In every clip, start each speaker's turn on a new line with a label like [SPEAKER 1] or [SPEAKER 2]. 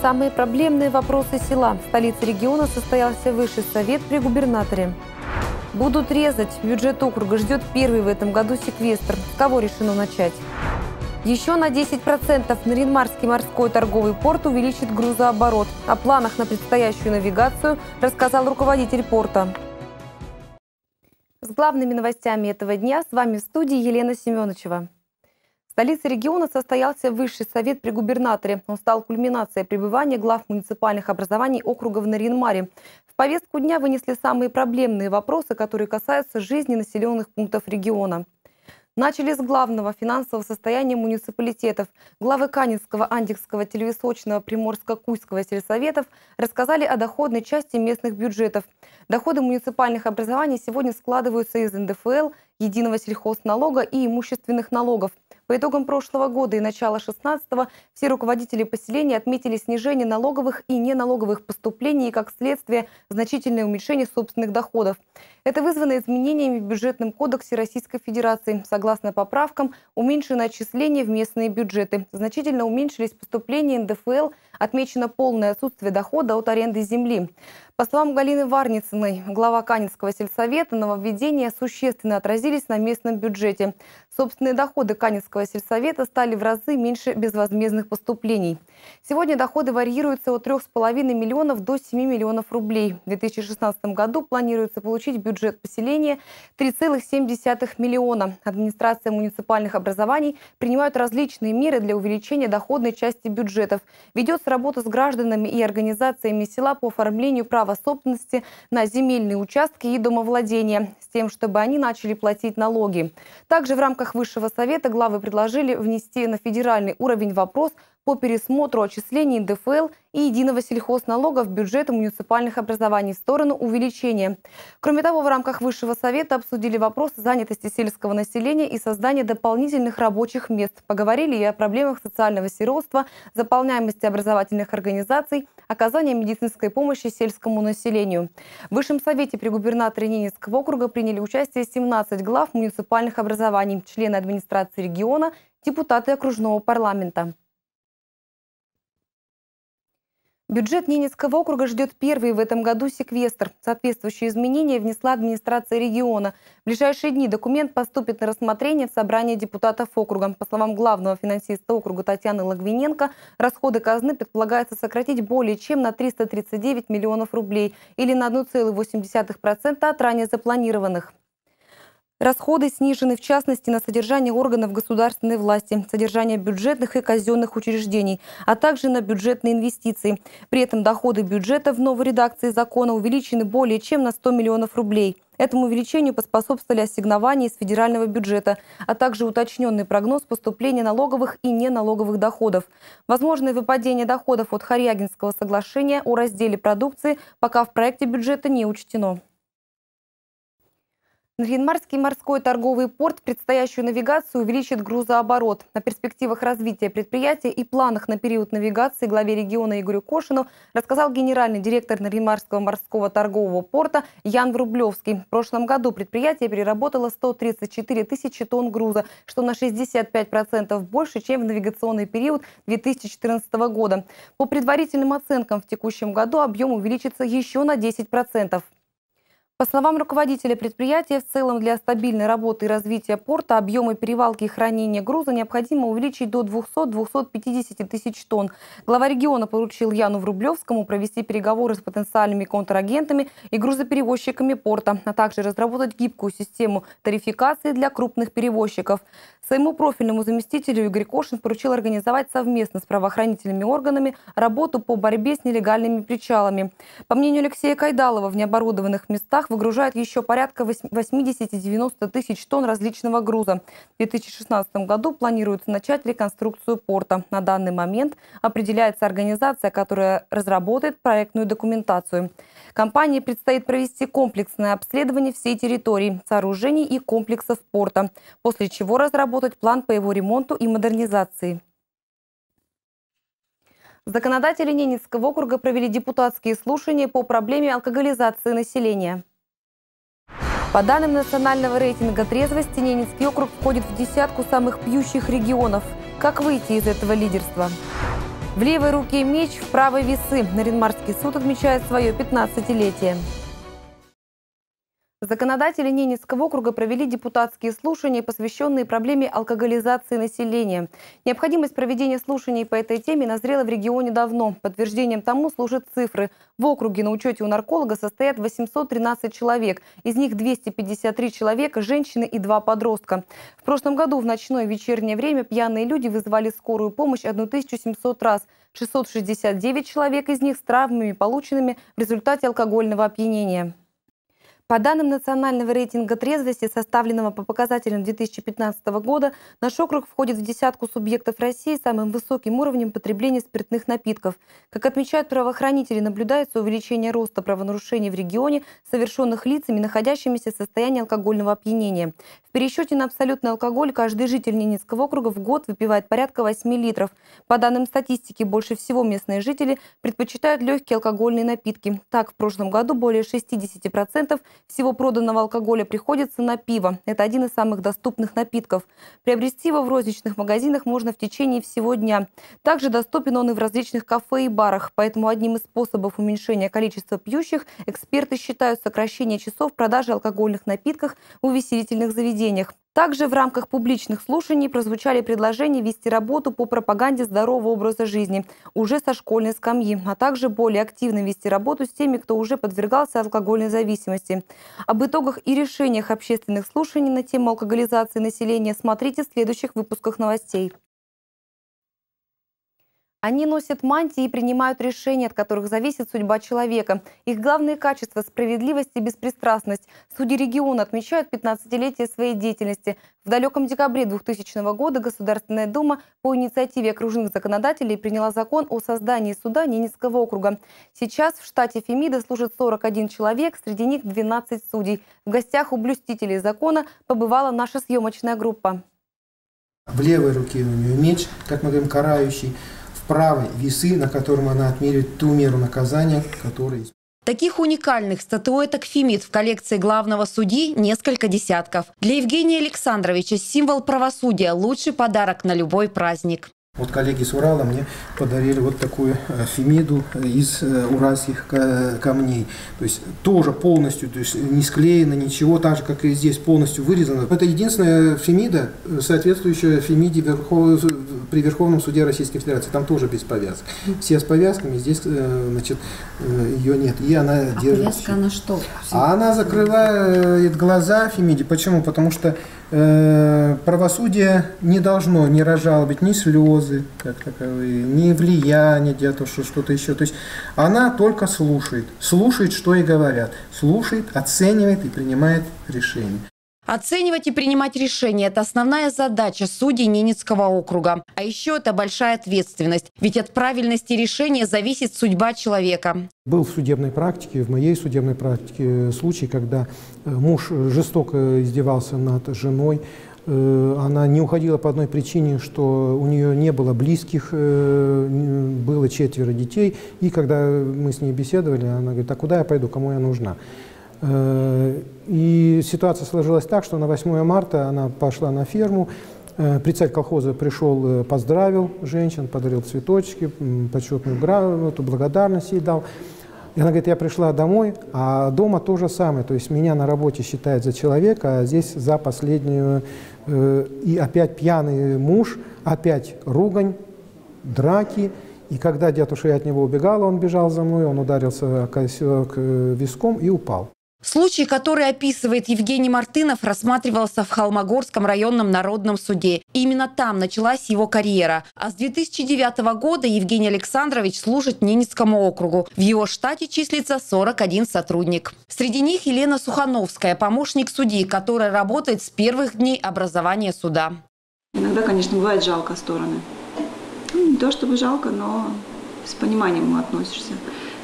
[SPEAKER 1] самые проблемные вопросы села. В столице региона состоялся высший совет при губернаторе. Будут резать. Бюджет округа ждет первый в этом году секвестр. С кого решено начать? Еще на 10% Наринмарский морской торговый порт увеличит грузооборот. О планах на предстоящую навигацию рассказал руководитель порта. С главными новостями этого дня с вами в студии Елена Семеновичева. Столице региона состоялся высший совет при губернаторе. Он стал кульминацией пребывания глав муниципальных образований округа в Наринмаре. В повестку дня вынесли самые проблемные вопросы, которые касаются жизни населенных пунктов региона. Начали с главного финансового состояния муниципалитетов. Главы Канинского, Андикского, Телевисочного, Приморско-Куйского сельсоветов рассказали о доходной части местных бюджетов. Доходы муниципальных образований сегодня складываются из НДФЛ, единого сельхозналога и имущественных налогов. По итогам прошлого года и начала 16-го все руководители поселения отметили снижение налоговых и неналоговых поступлений и, как следствие, значительное уменьшение собственных доходов. Это вызвано изменениями в бюджетном кодексе Российской Федерации. Согласно поправкам, уменьшены отчисления в местные бюджеты. Значительно уменьшились поступления НДФЛ, отмечено полное отсутствие дохода от аренды земли. По словам Галины Варницыной, глава Канинского сельсовета, нововведения существенно отразились на местном бюджете. Собственные доходы Канинского сельсовета стали в разы меньше безвозмездных поступлений. Сегодня доходы варьируются от 3,5 миллионов до 7 миллионов рублей. В 2016 году планируется получить бюджет поселения 3,7 миллиона. Администрация муниципальных образований принимают различные меры для увеличения доходной части бюджетов. Ведется работа с гражданами и организациями села по оформлению права собственности на земельные участки и домовладения с тем, чтобы они начали платить налоги. Также в рамках Высшего совета главы предложили внести на федеральный уровень вопрос по пересмотру отчислений НДФЛ и единого сельхозналога в бюджеты муниципальных образований в сторону увеличения. Кроме того, в рамках Высшего совета обсудили вопрос занятости сельского населения и создания дополнительных рабочих мест. Поговорили и о проблемах социального сиротства, заполняемости образовательных организаций, оказания медицинской помощи сельскому населению. В Высшем совете при губернаторе Ненецкого округа приняли участие 17 глав муниципальных образований, члены администрации региона, депутаты окружного парламента. Бюджет Ненецкого округа ждет первый в этом году секвестр. Соответствующие изменения внесла администрация региона. В ближайшие дни документ поступит на рассмотрение в собрание депутатов округа. По словам главного финансиста округа Татьяны Лагвиненко, расходы казны предполагается сократить более чем на 339 миллионов рублей или на 1,8% от ранее запланированных. Расходы снижены, в частности, на содержание органов государственной власти, содержание бюджетных и казенных учреждений, а также на бюджетные инвестиции. При этом доходы бюджета в новой редакции закона увеличены более чем на 100 миллионов рублей. Этому увеличению поспособствовали ассигнования из федерального бюджета, а также уточненный прогноз поступления налоговых и неналоговых доходов. Возможное выпадение доходов от Харьягинского соглашения о разделе продукции пока в проекте бюджета не учтено. Нарьинмарский морской торговый порт в предстоящую навигацию увеличит грузооборот. О перспективах развития предприятия и планах на период навигации главе региона Игорю Кошину рассказал генеральный директор Нарьинмарского морского торгового порта Ян Врублевский. В прошлом году предприятие переработало 134 тысячи тонн груза, что на 65% больше, чем в навигационный период 2014 года. По предварительным оценкам, в текущем году объем увеличится еще на 10%. По словам руководителя предприятия, в целом для стабильной работы и развития порта объемы перевалки и хранения груза необходимо увеличить до 200-250 тысяч тонн. Глава региона поручил Яну Врублевскому провести переговоры с потенциальными контрагентами и грузоперевозчиками порта, а также разработать гибкую систему тарификации для крупных перевозчиков. Своему профильному заместителю Игорь Кошин поручил организовать совместно с правоохранительными органами работу по борьбе с нелегальными причалами. По мнению Алексея Кайдалова, в необорудованных местах выгружают еще порядка 80-90 тысяч тонн различного груза. В 2016 году планируется начать реконструкцию порта. На данный момент определяется организация, которая разработает проектную документацию. Компании предстоит провести комплексное обследование всей территории, сооружений и комплексов порта, после чего разработать план по его ремонту и модернизации. Законодатели Ненецкого округа провели депутатские слушания по проблеме алкоголизации населения. По данным национального рейтинга трезвости, Ненецкий округ входит в десятку самых пьющих регионов. Как выйти из этого лидерства? В левой руке меч, в правой весы. Наринмарский суд отмечает свое 15-летие. Законодатели Ненецкого округа провели депутатские слушания, посвященные проблеме алкоголизации населения. Необходимость проведения слушаний по этой теме назрела в регионе давно. Подтверждением тому служат цифры. В округе на учете у нарколога состоят 813 человек. Из них 253 человека – женщины и два подростка. В прошлом году в ночное и вечернее время пьяные люди вызывали скорую помощь 1700 раз. 669 человек из них с травмами, полученными в результате алкогольного опьянения. По данным национального рейтинга трезвости, составленного по показателям 2015 года, наш округ входит в десятку субъектов России с самым высоким уровнем потребления спиртных напитков. Как отмечают правоохранители, наблюдается увеличение роста правонарушений в регионе, совершенных лицами, находящимися в состоянии алкогольного опьянения. В пересчете на абсолютный алкоголь каждый житель Ненецкого округа в год выпивает порядка 8 литров. По данным статистики, больше всего местные жители предпочитают легкие алкогольные напитки. Так, в прошлом году более 60% всего проданного алкоголя приходится на пиво. Это один из самых доступных напитков. Приобрести его в розничных магазинах можно в течение всего дня. Также доступен он и в различных кафе и барах. Поэтому одним из способов уменьшения количества пьющих эксперты считают сокращение часов продажи алкогольных напитков в увеселительных заведениях. Также в рамках публичных слушаний прозвучали предложения вести работу по пропаганде здорового образа жизни уже со школьной скамьи, а также более активно вести работу с теми, кто уже подвергался алкогольной зависимости. Об итогах и решениях общественных слушаний на тему алкоголизации населения смотрите в следующих выпусках новостей. Они носят мантии и принимают решения, от которых зависит судьба человека. Их главные качества – справедливость и беспристрастность. Судьи региона отмечают 15-летие своей деятельности. В далеком декабре 2000 года Государственная Дума по инициативе окружных законодателей приняла закон о создании суда Ненецкого округа. Сейчас в штате Фемида служит 41 человек, среди них 12 судей. В гостях у блюстителей закона побывала наша съемочная группа.
[SPEAKER 2] В левой руке у нее меч, как мы говорим, карающий правой весы, на котором она отмерит ту меру наказания, которая
[SPEAKER 3] Таких уникальных статуэток Фемид в коллекции главного судьи несколько десятков. Для Евгения Александровича символ правосудия – лучший подарок на любой праздник.
[SPEAKER 2] Вот коллеги с Урала мне подарили вот такую э, фемиду из э, уральских камней. То есть тоже полностью, то есть не склеено ничего, так же, как и здесь, полностью вырезано. Это единственная фемида, соответствующая фемиде Верхов... при Верховном суде Российской Федерации. Там тоже без повязок. Все с повязками, здесь, э, значит, ее нет. И она
[SPEAKER 3] а
[SPEAKER 2] держит...
[SPEAKER 3] повязка на что?
[SPEAKER 2] А она закрывает глаза фемиде. Почему? Потому что э, правосудие не должно не разжалобить ни слез, слезы как таковые, ни влияние где-то, что что-то еще. То есть она только слушает, слушает, что ей говорят, слушает, оценивает и принимает решение.
[SPEAKER 3] Оценивать и принимать решения – это основная задача судей Ненецкого округа. А еще это большая ответственность, ведь от правильности решения зависит судьба человека.
[SPEAKER 2] Был в судебной практике, в моей судебной практике случай, когда э, муж жестоко издевался над женой, Э, она не уходила по одной причине, что у нее не было близких, э, было четверо детей. И когда мы с ней беседовали, она говорит, а куда я пойду, кому я нужна? Э, и ситуация сложилась так, что на 8 марта она пошла на ферму, Председатель колхоза пришел, поздравил женщин, подарил цветочки, почетную грамоту, благодарность ей дал. И она говорит, я пришла домой, а дома то же самое. То есть меня на работе считают за человека, а здесь за последнюю... Э, и опять пьяный муж, опять ругань, драки. И когда дедушка я от него убегала, он бежал за мной, он ударился косяк э, виском и упал.
[SPEAKER 3] Случай, который описывает Евгений Мартынов, рассматривался в Холмогорском районном народном суде. именно там началась его карьера. А с 2009 года Евгений Александрович служит Ненецкому округу. В его штате числится 41 сотрудник. Среди них Елена Сухановская, помощник судьи, которая работает с первых дней образования суда.
[SPEAKER 4] Иногда, конечно, бывает жалко стороны. Ну, не то чтобы жалко, но с пониманием относишься.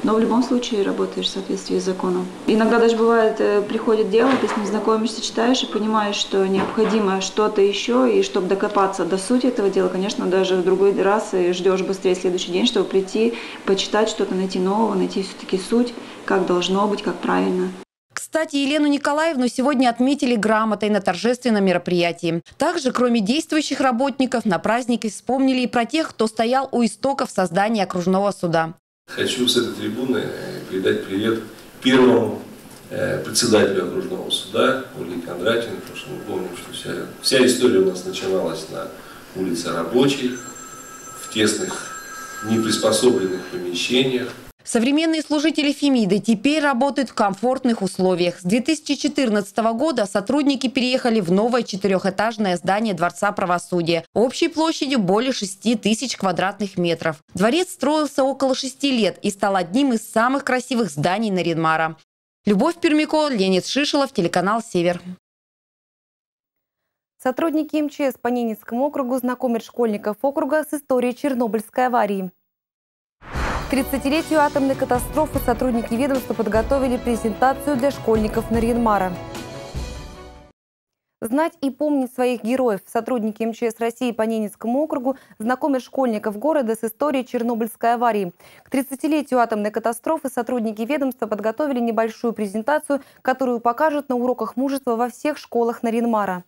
[SPEAKER 4] Но в любом случае работаешь в соответствии с законом. Иногда даже бывает, э, приходит дело, ты с ним знакомишься, читаешь и понимаешь, что необходимо что-то еще, и чтобы докопаться до сути этого дела, конечно, даже в другой раз и ждешь быстрее следующий день, чтобы прийти, почитать что-то, найти нового, найти все-таки суть, как должно быть, как правильно
[SPEAKER 3] Кстати, Елену Николаевну сегодня отметили грамотой на торжественном мероприятии. Также, кроме действующих работников, на празднике вспомнили и про тех, кто стоял у истоков создания окружного суда.
[SPEAKER 5] Хочу с этой трибуны передать привет первому Э, председателю окружного суда Ольге Кондратьевне, потому что мы помним, что вся, вся история у нас начиналась на улице Рабочей, в тесных, неприспособленных помещениях.
[SPEAKER 3] Современные служители Фемиды теперь работают в комфортных условиях. С 2014 года сотрудники переехали в новое четырехэтажное здание Дворца правосудия общей площадью более 6 тысяч квадратных метров. Дворец строился около шести лет и стал одним из самых красивых зданий Наринмара. Любовь Пермяко, Леонид Шишелов, телеканал «Север».
[SPEAKER 1] Сотрудники МЧС по Ненецкому округу знакомят школьников округа с историей Чернобыльской аварии. К 30-летию атомной катастрофы сотрудники ведомства подготовили презентацию для школьников Нарьянмара. Знать и помнить своих героев. Сотрудники МЧС России по Ненецкому округу знакомят школьников города с историей Чернобыльской аварии. К 30-летию атомной катастрофы сотрудники ведомства подготовили небольшую презентацию, которую покажут на уроках мужества во всех школах Наринмара.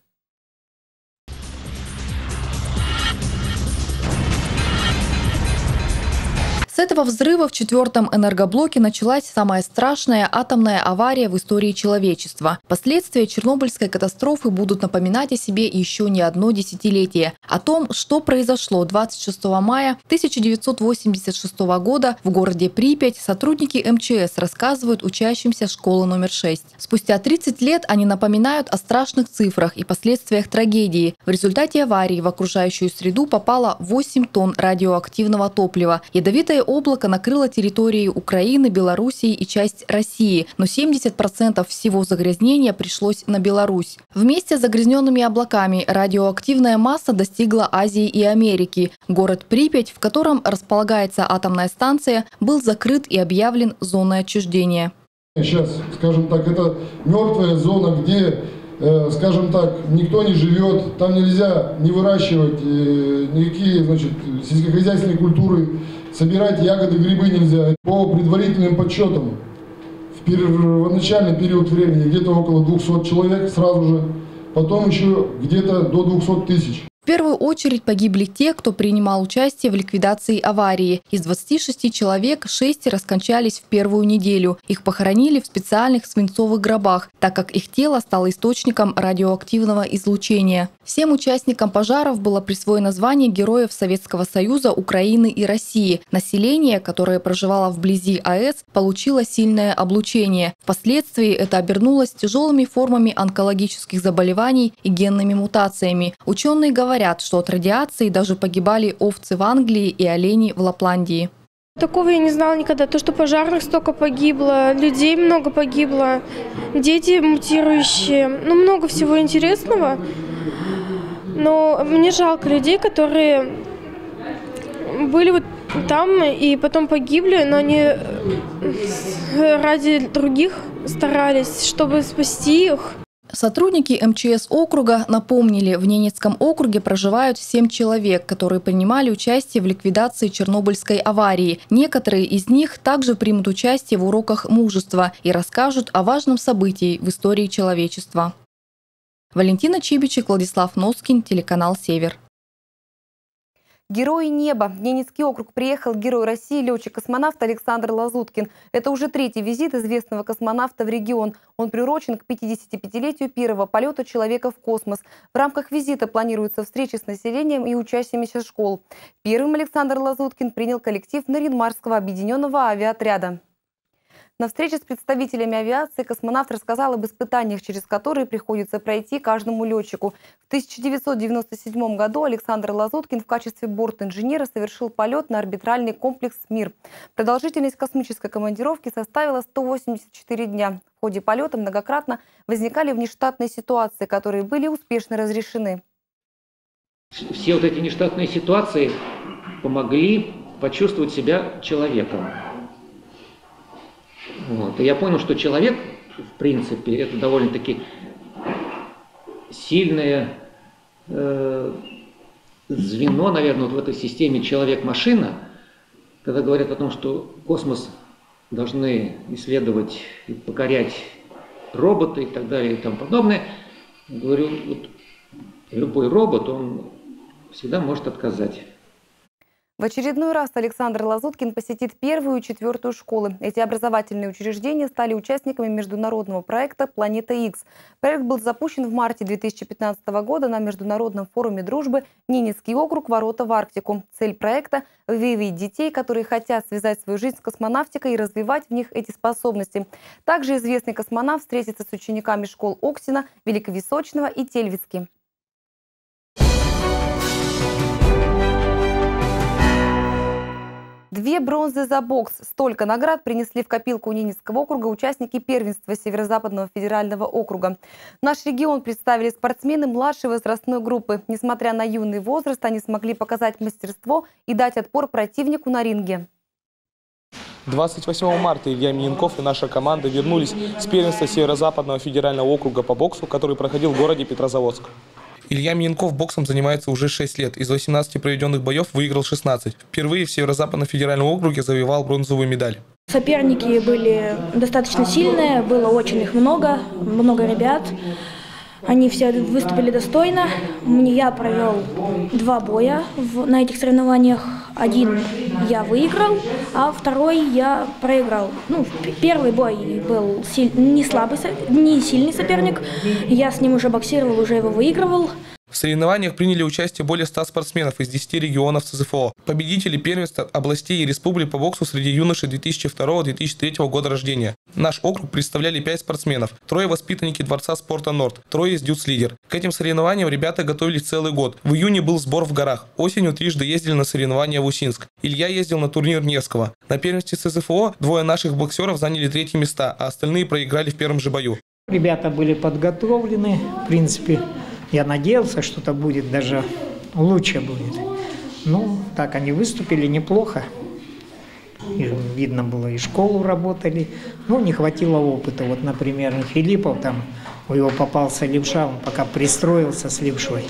[SPEAKER 6] Этого взрыва в четвертом энергоблоке началась самая страшная атомная авария в истории человечества. Последствия Чернобыльской катастрофы будут напоминать о себе еще не одно десятилетие. О том, что произошло 26 мая 1986 года в городе Припять, сотрудники МЧС рассказывают учащимся школы номер 6. Спустя 30 лет они напоминают о страшных цифрах и последствиях трагедии. В результате аварии в окружающую среду попало 8 тонн радиоактивного топлива. Ядовитое облако накрыло территории Украины, Белоруссии и часть России, но 70% всего загрязнения пришлось на Беларусь. Вместе с загрязненными облаками радиоактивная масса достигла Азии и Америки. Город Припять, в котором располагается атомная станция, был закрыт и объявлен зоной отчуждения.
[SPEAKER 7] Сейчас, скажем так, это мертвая зона, где э, скажем так, никто не живет, там нельзя не выращивать э, никакие, значит, сельскохозяйственные культуры, собирать ягоды, грибы нельзя. По предварительным подсчетам, в первоначальный период времени где-то около 200 человек сразу же, потом еще где-то до 200 тысяч.
[SPEAKER 6] Первую очередь погибли те, кто принимал участие в ликвидации аварии. Из 26 человек 6 раскончались в первую неделю. Их похоронили в специальных свинцовых гробах, так как их тело стало источником радиоактивного излучения. Всем участникам пожаров было присвоено звание Героев Советского Союза, Украины и России. Население, которое проживало вблизи АЭС, получило сильное облучение. Впоследствии это обернулось тяжелыми формами онкологических заболеваний и генными мутациями. Ученые говорят, говорят, что от радиации даже погибали овцы в Англии и олени в Лапландии.
[SPEAKER 8] Такого я не знала никогда. То, что пожарных столько погибло, людей много погибло, дети мутирующие. Ну, много всего интересного. Но мне жалко людей, которые были вот там и потом погибли, но они ради других старались, чтобы спасти их.
[SPEAKER 6] Сотрудники МЧС округа напомнили, в Ненецком округе проживают 7 человек, которые принимали участие в ликвидации Чернобыльской аварии. Некоторые из них также примут участие в уроках мужества и расскажут о важном событии в истории человечества. Валентина Чибичек, Владислав Носкин, телеканал «Север».
[SPEAKER 1] Герои неба. В Ненецкий округ приехал герой России, летчик-космонавт Александр Лазуткин. Это уже третий визит известного космонавта в регион. Он приурочен к 55-летию первого полета человека в космос. В рамках визита планируются встречи с населением и учащимися школ. Первым Александр Лазуткин принял коллектив Наринмарского объединенного авиаотряда. На встрече с представителями авиации космонавт рассказал об испытаниях, через которые приходится пройти каждому летчику. В 1997 году Александр Лазуткин в качестве борт-инженера совершил полет на орбитальный комплекс «Мир». Продолжительность космической командировки составила 184 дня. В ходе полета многократно возникали внештатные ситуации, которые были успешно разрешены.
[SPEAKER 9] Все вот эти нештатные ситуации помогли почувствовать себя человеком. Вот. И я понял, что человек, в принципе, это довольно-таки сильное э, звено, наверное, вот в этой системе человек-машина, когда говорят о том, что космос должны исследовать и покорять роботы и так далее и тому подобное. Говорю, вот любой робот, он всегда может отказать.
[SPEAKER 1] В очередной раз Александр Лазуткин посетит первую и четвертую школы. Эти образовательные учреждения стали участниками международного проекта «Планета X». Проект был запущен в марте 2015 года на Международном форуме дружбы «Ненецкий округ. Ворота в Арктику». Цель проекта – выявить детей, которые хотят связать свою жизнь с космонавтикой и развивать в них эти способности. Также известный космонавт встретится с учениками школ Оксина, Великовисочного и Тельвицки. Две бронзы за бокс. Столько наград принесли в копилку Ненецкого округа участники первенства Северо-Западного федерального округа. Наш регион представили спортсмены младшей возрастной группы. Несмотря на юный возраст, они смогли показать мастерство и дать отпор противнику на ринге.
[SPEAKER 10] 28 марта Илья Миненков и наша команда вернулись с первенства Северо-Западного федерального округа по боксу, который проходил в городе Петрозаводск. Илья Минков боксом занимается уже 6 лет. Из 18 проведенных боев выиграл 16. Впервые в Северо-Западном федеральном округе завоевал бронзовую медаль.
[SPEAKER 11] Соперники были достаточно сильные, было очень их много, много ребят. Они все выступили достойно. Я провел два боя в, на этих соревнованиях. Один я выиграл, а второй я проиграл. Ну, первый бой был не слабый, не сильный соперник. Я с ним уже боксировал, уже его выигрывал.
[SPEAKER 10] В соревнованиях приняли участие более 100 спортсменов из 10 регионов ЦЗФО. Победители первенства областей и республик по боксу среди юношей 2002-2003 года рождения. Наш округ представляли 5 спортсменов. Трое воспитанники Дворца спорта Норд, трое из Дюц-лидер. К этим соревнованиям ребята готовились целый год. В июне был сбор в горах. Осенью трижды ездили на соревнования в Усинск. Илья ездил на турнир Невского. На первенстве ЦЗФО двое наших боксеров заняли третьи места, а остальные проиграли в первом же бою.
[SPEAKER 12] Ребята были подготовлены, в принципе, я надеялся, что-то будет даже лучше будет. Ну, так они выступили неплохо. И видно было, и школу работали. Ну, не хватило опыта. Вот, например, Филиппов, там у него попался левша, он пока пристроился с левшой.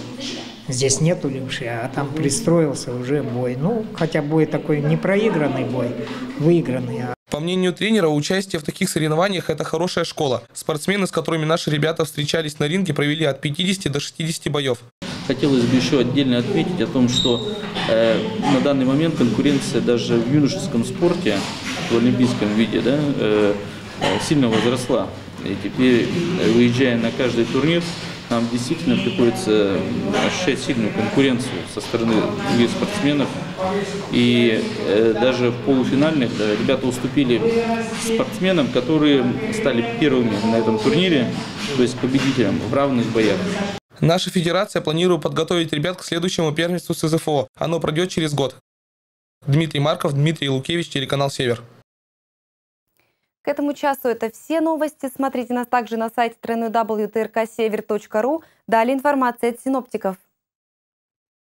[SPEAKER 12] Здесь нету левши, а там пристроился уже бой. Ну, хотя бой такой не проигранный бой, выигранный.
[SPEAKER 10] По мнению тренера, участие в таких соревнованиях – это хорошая школа. Спортсмены, с которыми наши ребята встречались на ринге, провели от 50 до 60 боев.
[SPEAKER 13] Хотелось бы еще отдельно отметить о том, что э, на данный момент конкуренция даже в юношеском спорте, в олимпийском виде, да, э, э сильно возросла. И теперь, э, выезжая на каждый турнир, нам действительно приходится ощущать сильную конкуренцию со стороны других спортсменов. И э, даже в полуфинальных да, ребята уступили спортсменам, которые стали первыми на этом турнире, то есть победителям в равных боях.
[SPEAKER 10] Наша федерация планирует подготовить ребят к следующему первенству СЗФО. Оно пройдет через год. Дмитрий Марков, Дмитрий Лукевич, телеканал «Север».
[SPEAKER 1] К этому часу это все новости. Смотрите нас также на сайте www.trksever.ru. Далее информация от синоптиков.